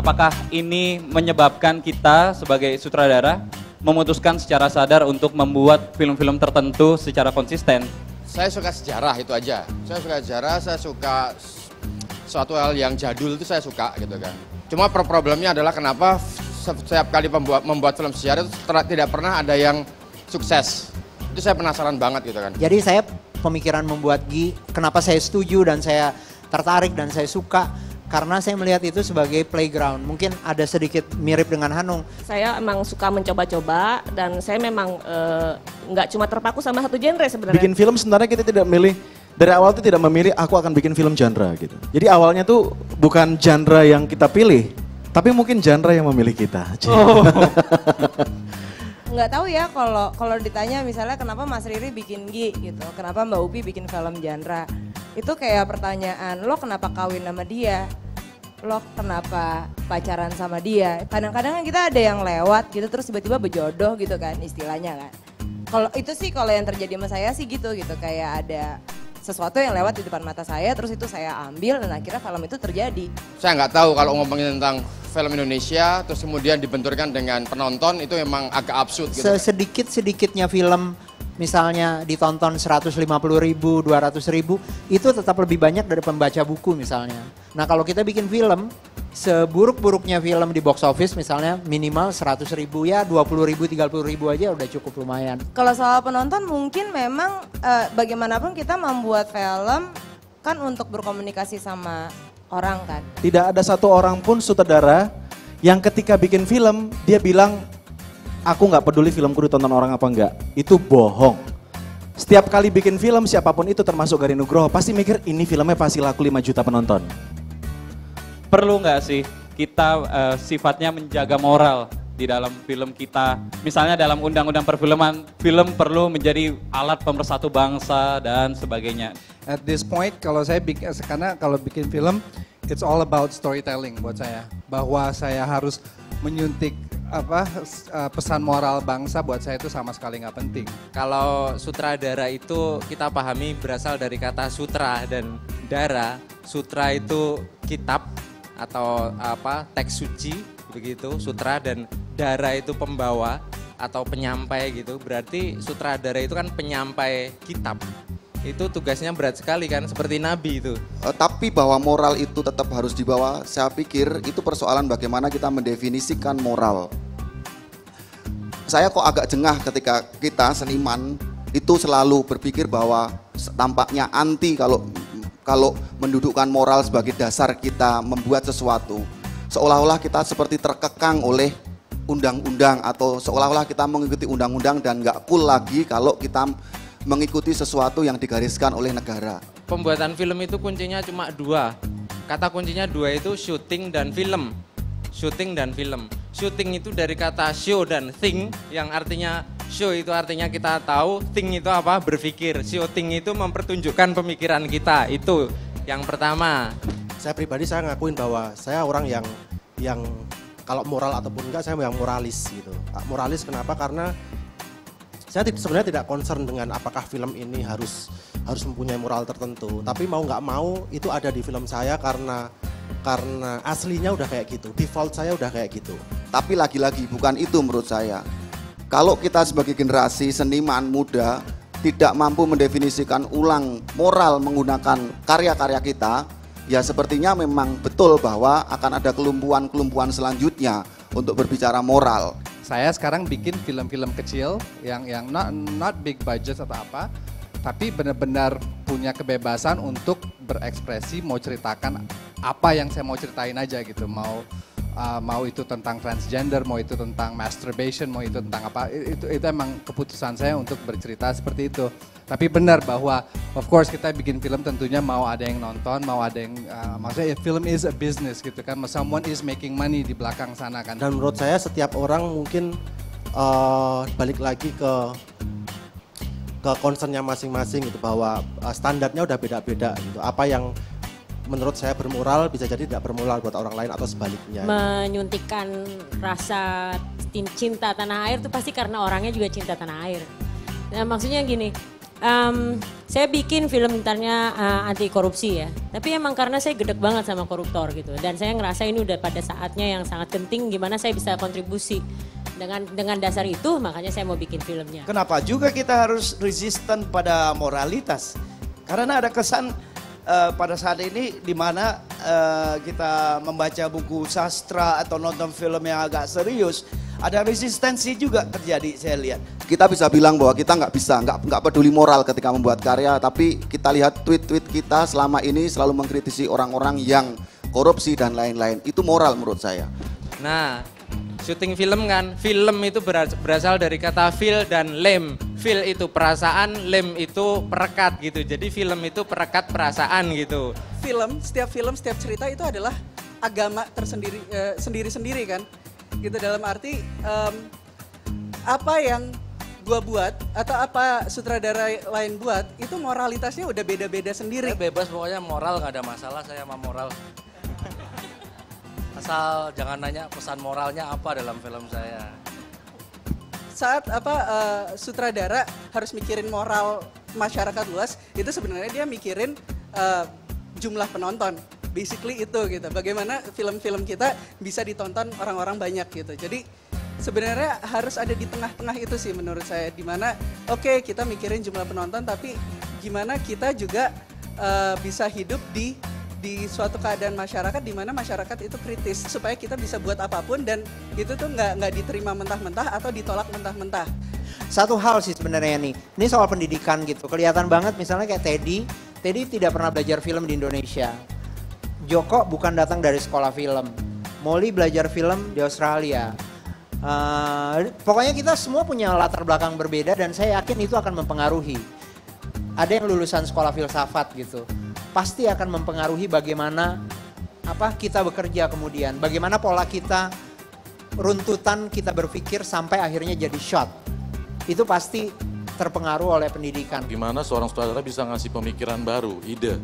apakah ini menyebabkan kita sebagai sutradara memutuskan secara sadar untuk membuat film-film tertentu secara konsisten? Saya suka sejarah itu aja. Saya suka sejarah, saya suka suatu hal yang jadul itu saya suka gitu kan. Cuma problemnya adalah kenapa setiap kali membuat, membuat film sejarah itu tidak pernah ada yang sukses. Itu saya penasaran banget gitu kan. Jadi saya pemikiran membuat Gi, kenapa saya setuju dan saya tertarik dan saya suka karena saya melihat itu sebagai playground. Mungkin ada sedikit mirip dengan Hanung. Saya emang suka mencoba-coba dan saya memang eh, nggak uh, cuma terpaku sama satu genre sebenarnya. Bikin film sebenarnya kita tidak milih dari awal itu tidak memilih aku akan bikin film genre gitu. Jadi awalnya tuh bukan genre yang kita pilih, tapi mungkin genre yang memilih kita. Oh. nggak tahu ya kalau kalau ditanya misalnya kenapa Mas Riri bikin Gi gitu, kenapa Mbak Upi bikin film genre itu kayak pertanyaan lo kenapa kawin sama dia lo kenapa pacaran sama dia kadang-kadang kan kita ada yang lewat gitu terus tiba-tiba berjodoh gitu kan istilahnya kan kalau itu sih kalau yang terjadi sama saya sih gitu gitu kayak ada sesuatu yang lewat di depan mata saya terus itu saya ambil dan akhirnya film itu terjadi. Saya nggak tahu kalau ngomongin tentang film Indonesia terus kemudian dibenturkan dengan penonton itu memang agak absurd gitu. Sedikit-sedikitnya film misalnya ditonton 150 ribu, 200 ribu, itu tetap lebih banyak dari pembaca buku misalnya. Nah kalau kita bikin film, seburuk-buruknya film di box office misalnya minimal 100 ribu ya 20 ribu 30 ribu aja udah cukup lumayan. Kalau soal penonton mungkin memang uh, bagaimanapun kita membuat film kan untuk berkomunikasi sama orang kan. Tidak ada satu orang pun sutradara yang ketika bikin film dia bilang aku nggak peduli filmku ditonton orang apa enggak. Itu bohong. Setiap kali bikin film siapa pun itu termasuk Gari Nugroho pasti mikir ini filmnya pasti laku 5 juta penonton. Perlu nggak sih kita uh, sifatnya menjaga moral di dalam film kita. Misalnya dalam undang-undang perfilman, film perlu menjadi alat pemersatu bangsa dan sebagainya. At this point kalau saya bikin karena kalau bikin film it's all about storytelling buat saya. Bahwa saya harus menyuntik apa uh, pesan moral bangsa buat saya itu sama sekali nggak penting. Kalau sutradara itu kita pahami berasal dari kata sutra dan dara. Sutra itu kitab atau apa teks suci begitu sutra dan dara itu pembawa atau penyampai gitu. Berarti sutradara itu kan penyampai kitab itu tugasnya berat sekali kan seperti nabi itu. Uh, tapi bahwa moral itu tetap harus dibawa, saya pikir itu persoalan bagaimana kita mendefinisikan moral. Saya kok agak jengah ketika kita seniman itu selalu berpikir bahwa tampaknya anti kalau kalau mendudukkan moral sebagai dasar kita membuat sesuatu. Seolah-olah kita seperti terkekang oleh undang-undang atau seolah-olah kita mengikuti undang-undang dan nggak cool lagi kalau kita mengikuti sesuatu yang digariskan oleh negara. Pembuatan film itu kuncinya cuma dua. Kata kuncinya dua itu syuting dan film. Syuting dan film. Syuting itu dari kata show dan think yang artinya show itu artinya kita tahu, think itu apa? Berpikir. Shooting itu mempertunjukkan pemikiran kita. Itu yang pertama. Saya pribadi saya ngakuin bahwa saya orang yang yang kalau moral ataupun enggak saya yang moralis gitu. Moralis kenapa? Karena saya sebenarnya tidak concern dengan apakah film ini harus harus mempunyai moral tertentu. Tapi mau nggak mau itu ada di film saya karena karena aslinya udah kayak gitu. Default saya udah kayak gitu. Tapi lagi-lagi bukan itu menurut saya. Kalau kita sebagai generasi seniman muda tidak mampu mendefinisikan ulang moral menggunakan karya-karya kita ya sepertinya memang betul bahwa akan ada kelumpuhan-kelumpuhan selanjutnya untuk berbicara moral saya sekarang bikin film-film kecil yang yang not not big budget atau apa, tapi benar-benar punya kebebasan untuk berekspresi mau ceritakan apa yang saya mau ceritain aja gitu. Mau uh, mau itu tentang transgender, mau itu tentang masturbation, mau itu tentang apa, itu itu emang keputusan saya untuk bercerita seperti itu. Tapi benar bahwa of course kita bikin film tentunya mau ada yang nonton, mau ada yang uh, maksudnya ya, film is a business gitu kan, someone is making money di belakang sana kan. Dan menurut saya setiap orang mungkin uh, balik lagi ke ke concernnya masing-masing gitu bahwa standarnya udah beda-beda gitu. Apa yang menurut saya bermoral bisa jadi tidak bermoral buat orang lain atau sebaliknya. Menyuntikkan rasa cinta tanah air itu pasti karena orangnya juga cinta tanah air. Nah maksudnya gini, um, saya bikin film misalnya uh, anti korupsi ya. Tapi emang karena saya gedek banget sama koruptor gitu. Dan saya ngerasa ini udah pada saatnya yang sangat penting gimana saya bisa kontribusi. Dengan dengan dasar itu makanya saya mau bikin filmnya. Kenapa juga kita harus resisten pada moralitas? Karena ada kesan eh, pada saat ini di mana eh, kita membaca buku sastra atau nonton film yang agak serius, ada resistensi juga terjadi saya lihat. Kita bisa bilang bahwa kita nggak bisa, nggak nggak peduli moral ketika membuat karya, tapi kita lihat tweet-tweet kita selama ini selalu mengkritisi orang-orang yang korupsi dan lain-lain. Itu moral menurut saya. Nah, syuting film kan, film itu beras- berasal dari kata feel dan lem. Feel itu perasaan, lem itu perekat gitu. Jadi film itu perekat perasaan gitu. film, setiap film, setiap cerita itu adalah agama tersendiri eh, sendiri-sendiri kan. Gitu dalam arti em, apa yang gua buat atau apa sutradara lain buat itu moralitasnya udah beda-beda sendiri. bebas pokoknya moral nggak ada masalah saya sama moral. Asal jangan nanya pesan moralnya apa dalam film saya. Saat apa eh, sutradara harus mikirin moral masyarakat luas, itu sebenarnya dia mikirin eh, jumlah penonton. Basically itu gitu. Bagaimana film-film kita bisa ditonton orang-orang banyak gitu. Jadi sebenarnya harus ada di tengah-tengah itu sih menurut saya di mana oke kita mikirin jumlah penonton tapi gimana kita juga eh, bisa hidup di di suatu keadaan masyarakat di mana masyarakat itu kritis supaya kita bisa buat apa pun dan itu tuh nggak nggak diterima mentah-mentah atau ditolak mentah-mentah. Satu hal sih sebenarnya nih, ini soal pendidikan gitu. Kelihatan banget misalnya kayak Teddy, Teddy tidak pernah belajar film di Indonesia. Joko bukan datang dari sekolah film. Molly belajar film di Australia. Eh, pokoknya kita semua punya latar belakang berbeda dan saya yakin itu akan mempengaruhi. Ada yang lulusan sekolah filsafat gitu, pasti akan mempengaruhi bagaimana apa kita bekerja kemudian, bagaimana pola kita, runtutan kita berpikir sampai akhirnya jadi shot. Itu pasti terpengaruh oleh pendidikan. Gimana seorang sutradara bisa ngasih pemikiran baru, ide,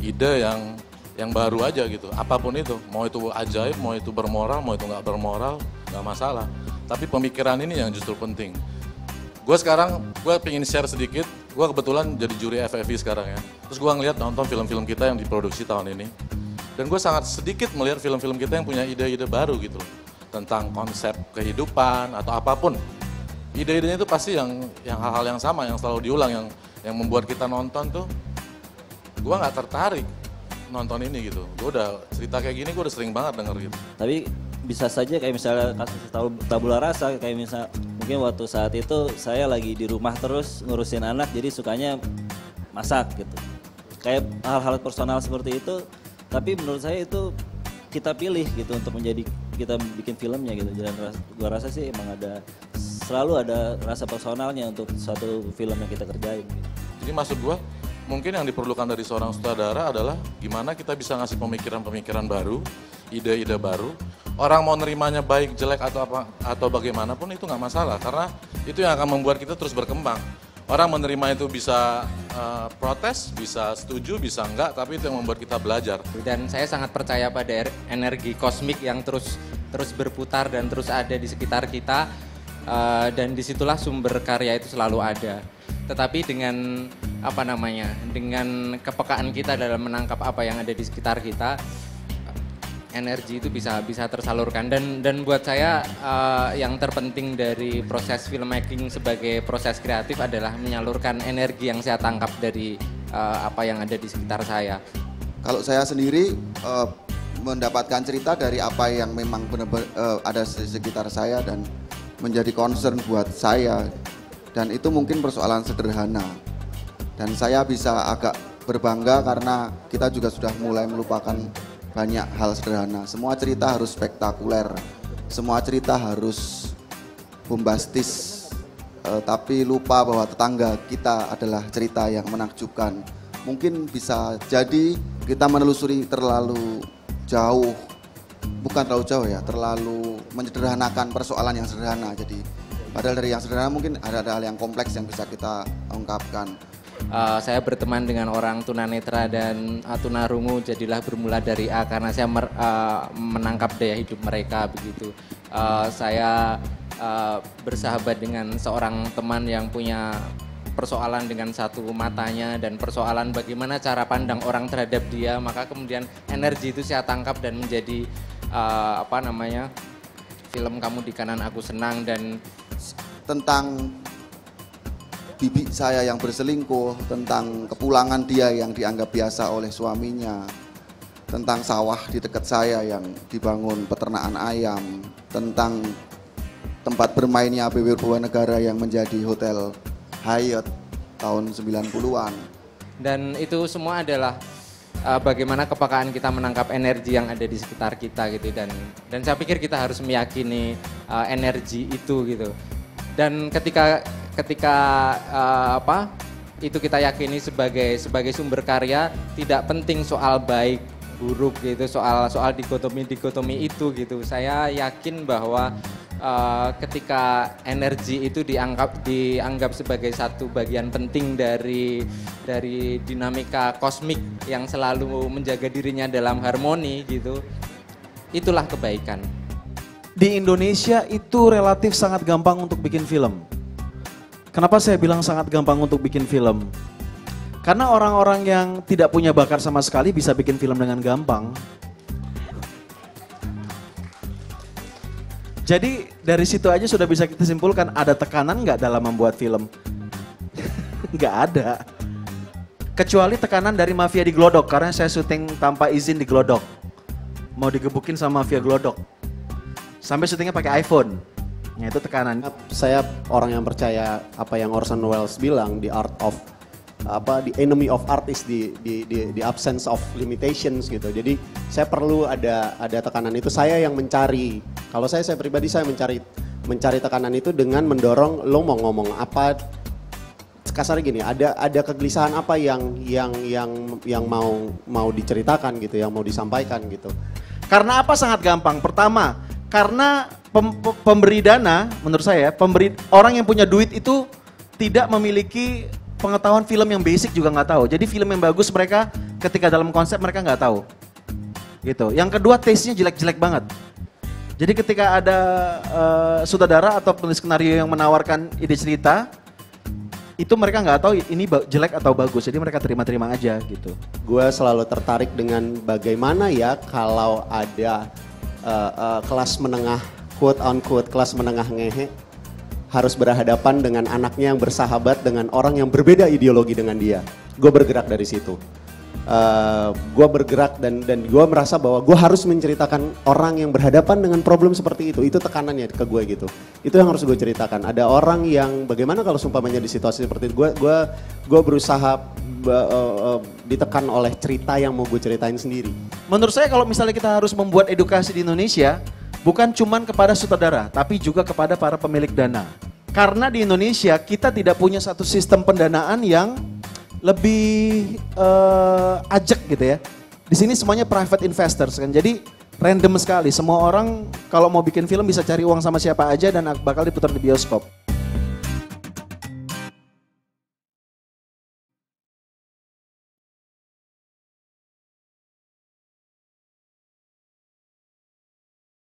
ide yang yang baru aja gitu. Apa pun itu, mau itu ajaib, mau itu bermoral, mau itu nggak bermoral, nggak masalah. Tapi pemikiran ini yang justru penting. Gue sekarang, gue pengen share sedikit. Gue kebetulan jadi juri FFI sekarang ya. Terus gue ngeliat nonton film-film kita yang diproduksi tahun ini. Dan gue sangat sedikit melihat film-film kita yang punya ide-ide baru gitu. Tentang konsep kehidupan atau apa pun. Ide-idenya itu pasti yang yang hal-hal yang sama, yang selalu diulang, yang yang membuat kita nonton tuh. Gue nggak tertarik nonton ini gitu. Gue udah cerita kayak gini, gue udah sering banget denger gitu. Tapi bisa saja kayak misalnya kasus tabu- tabula rasa kayak misal mungkin waktu saat itu saya lagi di rumah terus ngurusin anak jadi sukanya masak gitu. Kayak hal-hal personal seperti itu tapi menurut saya itu kita pilih gitu untuk menjadi kita bikin filmnya gitu. Ras- gua rasa sih emang ada selalu ada rasa personalnya untuk suatu film yang kita kerjain gitu. Jadi maksud gue, mungkin yang diperlukan dari seorang sutradara adalah gimana kita bisa ngasih pemikiran-pemikiran baru, ide-ide baru. Orang mau nerimanya baik, jelek atau apa atau bagaimanapun itu nggak masalah karena itu yang akan membuat kita terus berkembang. Orang menerima itu bisa eh, protes, bisa setuju, bisa enggak, tapi itu yang membuat kita belajar. Dan saya sangat percaya pada er- energi kosmik yang terus terus berputar dan terus ada di sekitar kita. Eh, dan di situlah sumber karya itu selalu ada. Tetapi dengan apa namanya, dengan kepekaan kita dalam menangkap apa yang ada di sekitar kita, energi itu bisa bisa tersalurkan. Dan dan buat saya eh, yang terpenting dari proses filmmaking sebagai proses kreatif adalah menyalurkan energi yang saya tangkap dari eh, apa yang ada di sekitar saya. Kalau saya sendiri eh, mendapatkan cerita dari apa yang memang benar-benar eh, ada di sekitar saya dan menjadi concern buat saya. Dan itu mungkin persoalan sederhana. Dan saya bisa agak berbangga karena kita juga sudah mulai melupakan banyak hal sederhana. Semua cerita harus spektakuler, semua cerita harus bombastis, eh, tapi lupa bahwa tetangga kita adalah cerita yang menakjubkan. Mungkin bisa jadi kita menelusuri terlalu jauh, bukan terlalu jauh ya, terlalu menyederhanakan persoalan yang sederhana. Jadi padahal dari yang sederhana mungkin ada hal yang kompleks yang bisa kita ungkapkan. Eh, saya berteman dengan orang tunanetra dan uh, tunarungu jadilah bermula dari A karena saya mer- eh, menangkap daya hidup mereka begitu. Eh, saya eh, bersahabat dengan seorang teman yang punya persoalan dengan satu matanya dan persoalan bagaimana cara pandang orang terhadap dia, maka kemudian energi itu saya tangkap dan menjadi eh, apa namanya film kamu di kanan aku senang dan tentang bibi saya yang berselingkuh, tentang kepulangan dia yang dianggap biasa oleh suaminya, tentang sawah di dekat saya yang dibangun peternakan ayam, tentang tempat bermainnya ABW Negara yang menjadi hotel Hyatt tahun 90-an. dan itu semua adalah uh, bagaimana kepekaan kita menangkap energi yang ada di sekitar kita gitu dan dan saya pikir kita harus meyakini uh, energi itu gitu dan ketika ketika uh, apa itu kita yakini sebagai sebagai sumber karya tidak penting soal baik buruk gitu soal soal dikotomi dikotomi itu gitu saya yakin bahwa uh, ketika energi itu dianggap dianggap sebagai satu bagian penting dari dari dinamika kosmik yang selalu menjaga dirinya dalam harmoni gitu itulah kebaikan Di Indonesia itu relatif sangat gampang untuk bikin film. Kenapa saya bilang sangat gampang untuk bikin film? Karena orang-orang yang tidak punya bakat sama sekali bisa bikin film dengan gampang. Jadi dari situ aja sudah bisa kita simpulkan ada tekanan nggak dalam membuat film? Nggak ada. Kecuali tekanan dari mafia di Glodok karena saya syuting tanpa izin di Glodok. Mau digebukin sama mafia Glodok. Sampai syutingnya pakai iPhone. Nah itu tekanan. Saya orang yang percaya apa yang Orson Welles bilang the art of apa the enemy of art is the the the, the absence of limitations gitu. Jadi saya perlu ada ada tekanan itu saya yang mencari. Kalau saya saya pribadi saya mencari mencari tekanan itu dengan mendorong lo mau ngomong apa kasar gini ada ada kegelisahan apa yang yang yang yang mau mau diceritakan gitu yang mau disampaikan gitu Karena apa sangat gampang? Pertama, karena pem- pe- pemberi dana, menurut saya, pemberi orang yang punya duit itu tidak memiliki pengetahuan film yang basic juga nggak tahu. Jadi film yang bagus mereka ketika dalam konsep mereka nggak tahu. Gitu. Yang kedua taste-nya jelek-jelek banget. Jadi ketika ada eh, sutradara atau penulis skenario yang menawarkan ide cerita, itu mereka nggak tahu ini jelek atau bagus. Jadi mereka terima-terima aja gitu. gue selalu tertarik dengan bagaimana ya kalau ada uh, uh, kelas menengah quote on quote kelas menengah ngehe harus berhadapan dengan anaknya yang bersahabat dengan orang yang berbeda ideologi dengan dia. Gue bergerak dari situ. Uh, gue bergerak dan dan gue merasa bahwa gue harus menceritakan orang yang berhadapan dengan problem seperti itu. Itu tekanannya ke gue gitu. Itu yang harus gue ceritakan. Ada orang yang bagaimana kalau sumpamanya di situasi seperti itu. Gue gue gue berusaha uh, uh, ditekan oleh cerita yang mau gue ceritain sendiri. Menurut saya kalau misalnya kita harus membuat edukasi di Indonesia, bukan cuman kepada sutradara, tapi juga kepada para pemilik dana. Karena di Indonesia kita tidak punya satu sistem pendanaan yang lebih eh, ajak gitu ya. Di sini semuanya private investors kan. Jadi random sekali. Semua orang kalau mau bikin film bisa cari uang sama siapa aja dan bakal diputar di bioskop.